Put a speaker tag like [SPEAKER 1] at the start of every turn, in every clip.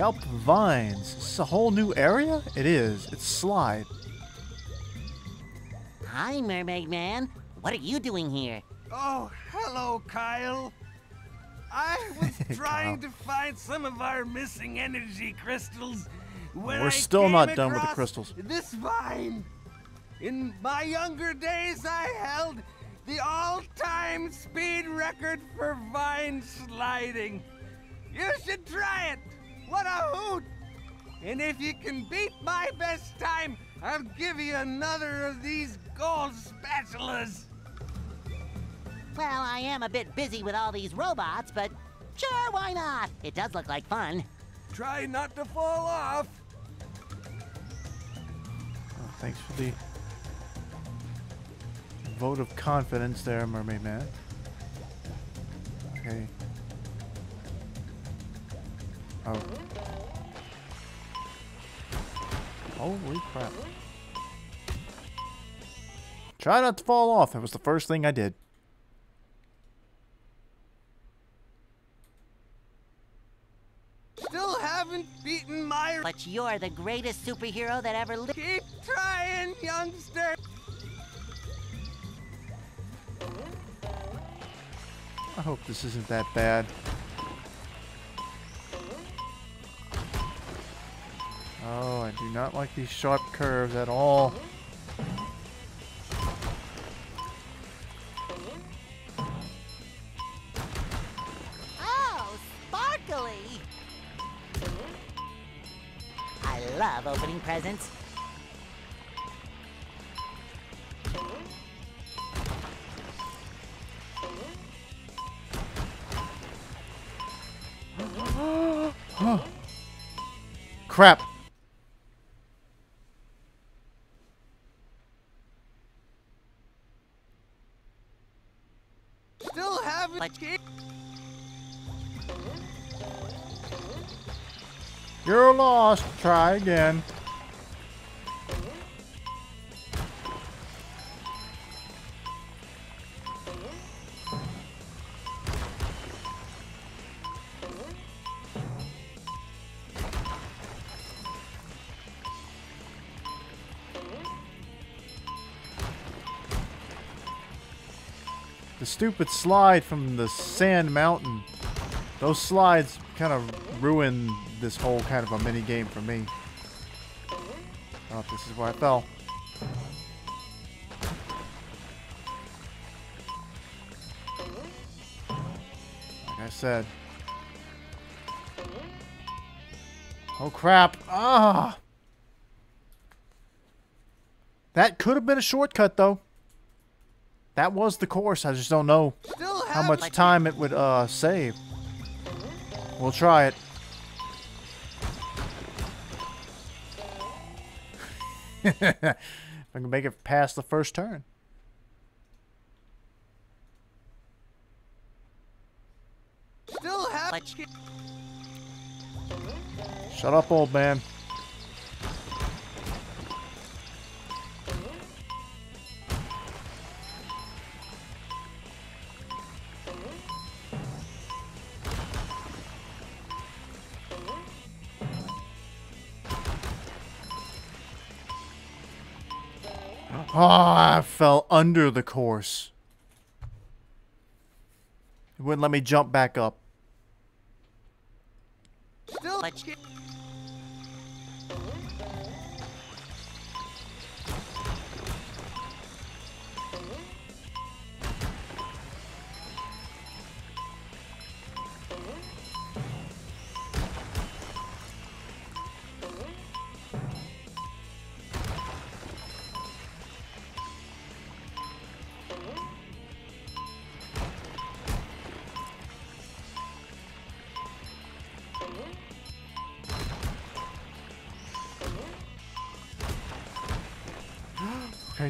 [SPEAKER 1] Kelp vines. Is this a whole new area? It is. It's slide.
[SPEAKER 2] Hi, Mermaid Man. What are you doing here?
[SPEAKER 3] Oh, hello, Kyle. I was trying to find some of our missing energy crystals when
[SPEAKER 1] We're
[SPEAKER 3] I
[SPEAKER 1] still not done with the crystals.
[SPEAKER 3] This vine. In my younger days, I held the all-time speed record for vine sliding. You should try it. What a hoot! And if you can beat my best time, I'll give you another of these gold spatulas.
[SPEAKER 2] Well, I am a bit busy with all these robots, but sure, why not? It does look like fun.
[SPEAKER 3] Try not to fall off.
[SPEAKER 1] Oh, thanks for the vote of confidence there, Mermaid Man. Okay. Oh. Holy crap. Try not to fall off. That was the first thing I did.
[SPEAKER 3] Still haven't beaten my.
[SPEAKER 2] But you're the greatest superhero that ever lived.
[SPEAKER 3] Keep trying, youngster.
[SPEAKER 1] I hope this isn't that bad. Oh, I do not like these sharp curves at all.
[SPEAKER 2] Oh, sparkly! I love opening presents.
[SPEAKER 1] Crap. You're lost. Try again. The stupid slide from the sand mountain. Those slides kind of ruin this whole kind of a mini game for me. Oh, this is where I fell. Like I said. Oh crap. Ah! That could have been a shortcut though. That was the course. I just don't know how much time it would uh save. We'll try it. If I can make it past the first turn.
[SPEAKER 3] Still haven't.
[SPEAKER 1] Shut up, old man. Oh, I fell under the course. It wouldn't let me jump back up.
[SPEAKER 3] Still.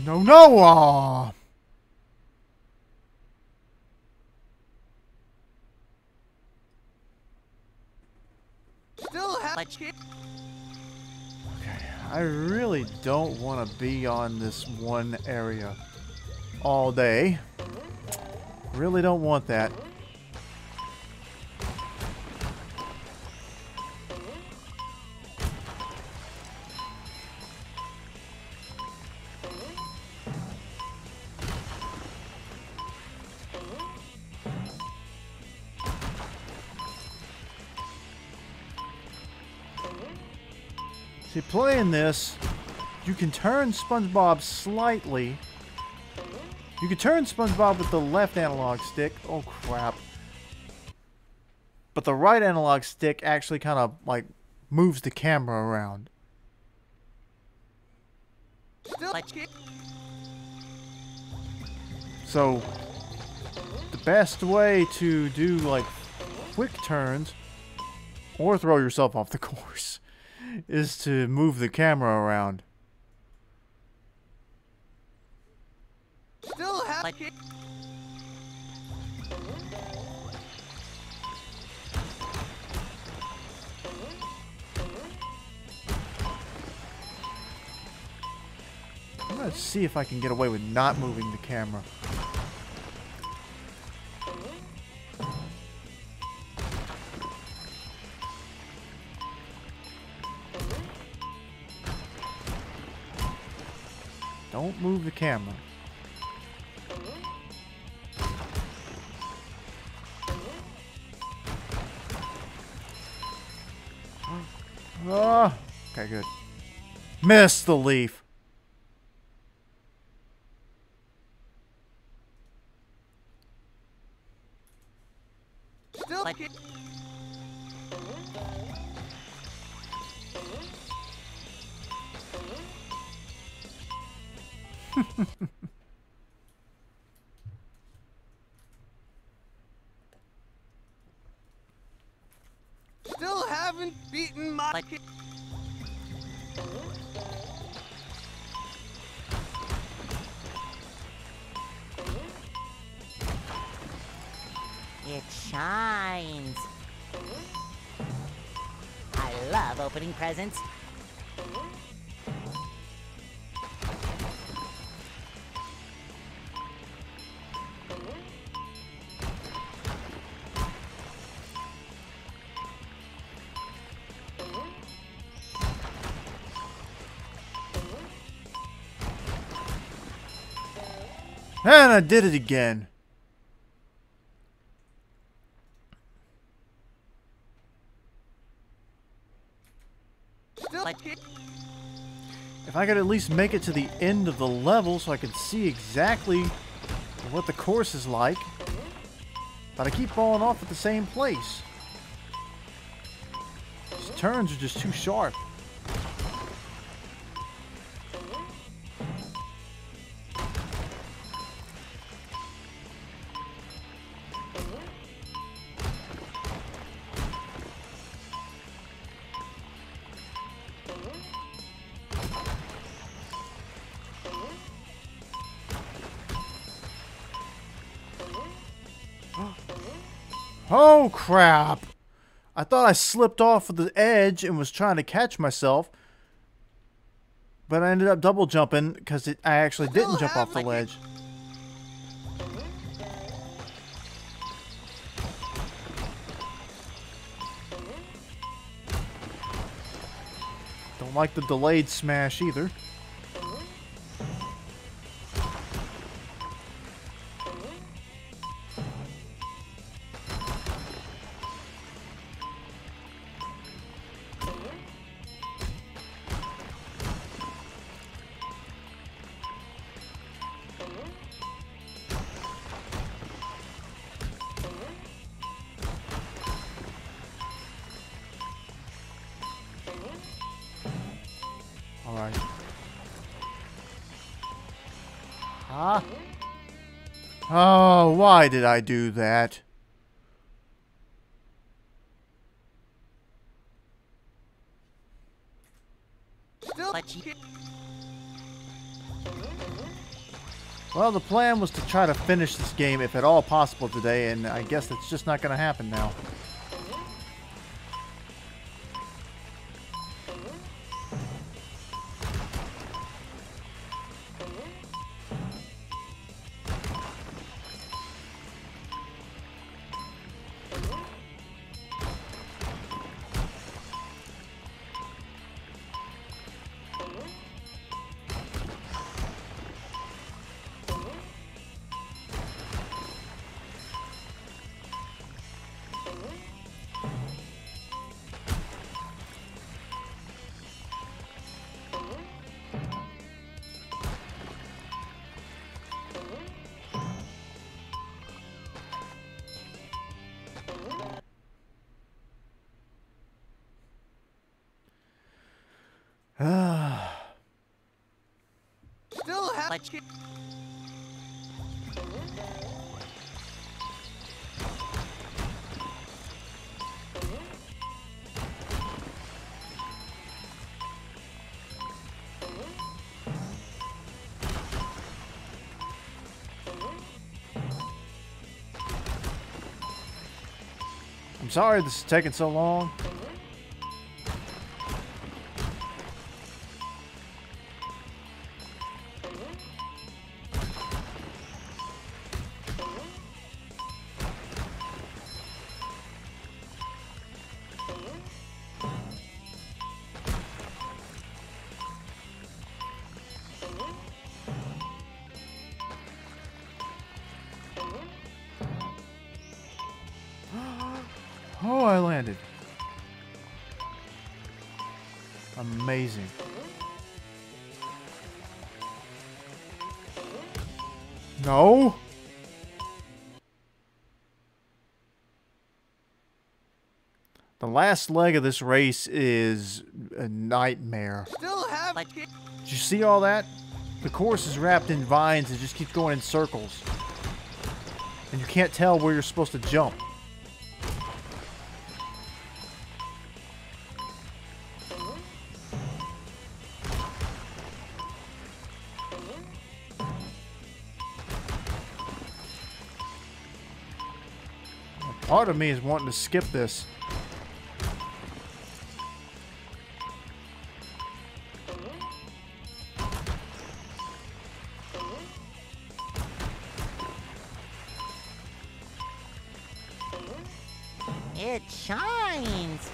[SPEAKER 1] Okay, no, no! Aw.
[SPEAKER 3] Still haven't.
[SPEAKER 2] but
[SPEAKER 3] keep-
[SPEAKER 1] I really don't want to be on this one area all day. Really don't want that. See, playing this, you can turn SpongeBob slightly. You can turn SpongeBob with the left analog stick. Oh, crap. But the right analog stick actually kind of, like, moves the camera around.
[SPEAKER 3] Still
[SPEAKER 2] But-
[SPEAKER 3] kick.
[SPEAKER 1] So, the best way to do, like, quick turns, or throw yourself off the course, is to move the camera around.
[SPEAKER 3] Still have
[SPEAKER 2] But-
[SPEAKER 3] kick.
[SPEAKER 1] I'm gonna see if I can get away with not moving the camera. Don't move the camera. Ah, okay, good. Missed the leaf.
[SPEAKER 3] Still haven't beaten my kick.
[SPEAKER 2] It shines. I love opening presents.
[SPEAKER 1] And I did it again.
[SPEAKER 3] Still
[SPEAKER 2] But-
[SPEAKER 3] kick.
[SPEAKER 1] If I could at least make it to the end of the level so I could see exactly what the course is like. But I keep falling off at the same place. These turns are just too sharp. Oh crap! I thought I slipped off of the edge and was trying to catch myself. But I ended up double jumping because I actually didn't jump off the ledge. Don't like the delayed smash either. Alright. Huh? Oh, why did I do that?
[SPEAKER 3] Still
[SPEAKER 2] But you-
[SPEAKER 3] kick.
[SPEAKER 1] Well, the plan was to try to finish this game if at all possible today, and I guess that's just not going to happen now.
[SPEAKER 2] But
[SPEAKER 1] I'm sorry this is taking so long. Oh, I landed. Amazing. No. The last leg of this race is a nightmare.
[SPEAKER 3] Still have
[SPEAKER 1] Did you see all that? The course is wrapped in vines and just keeps going in circles. And you can't tell where you're supposed to jump. Part of me is wanting to skip this.
[SPEAKER 2] It shines.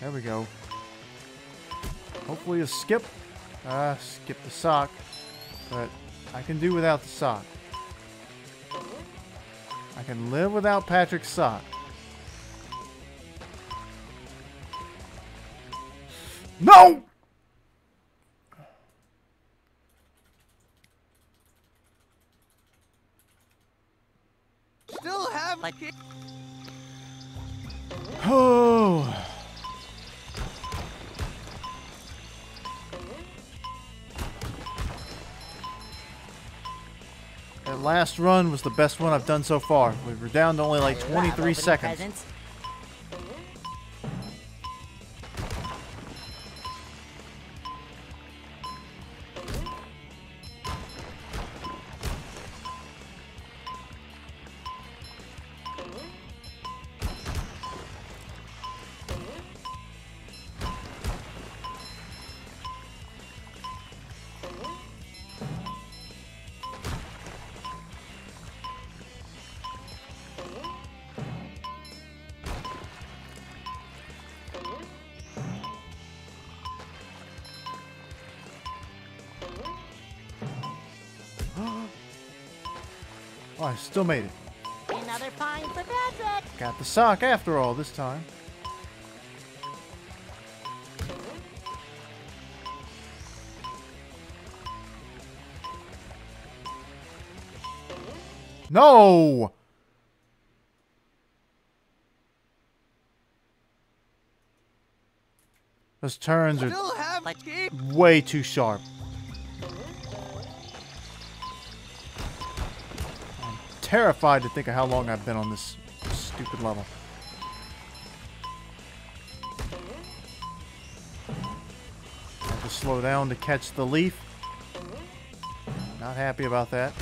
[SPEAKER 1] There we go. Hopefully a skip. Uh, skip the sock. But I can do without the sock. I can live without Patrick's sock. No!
[SPEAKER 3] still have
[SPEAKER 2] But-
[SPEAKER 3] ki-
[SPEAKER 1] Oh. That last run was the best one I've done so far. We were down to only like 23
[SPEAKER 2] opening
[SPEAKER 1] seconds. Oh, I still made it.
[SPEAKER 2] Another pine for Patrick.
[SPEAKER 1] Got the sock after all this time. No! Those turns are
[SPEAKER 3] still have
[SPEAKER 2] But-
[SPEAKER 3] ki-
[SPEAKER 1] way too sharp. Terrified to think of how long I've been on this stupid level. I have to slow down to catch the leaf. Not happy about that.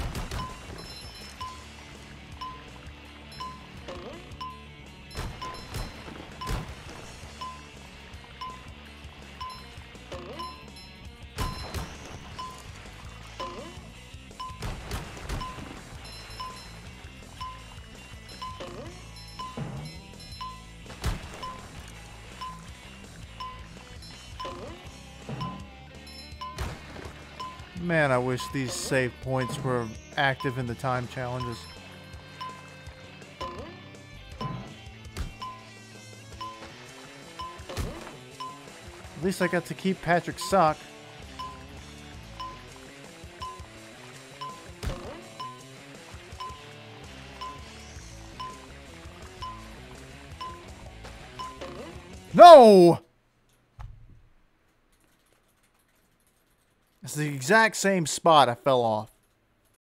[SPEAKER 1] wish these save points were active in the time challenges. At least I got to keep Patrick's sock. No! It's the exact same spot I fell off.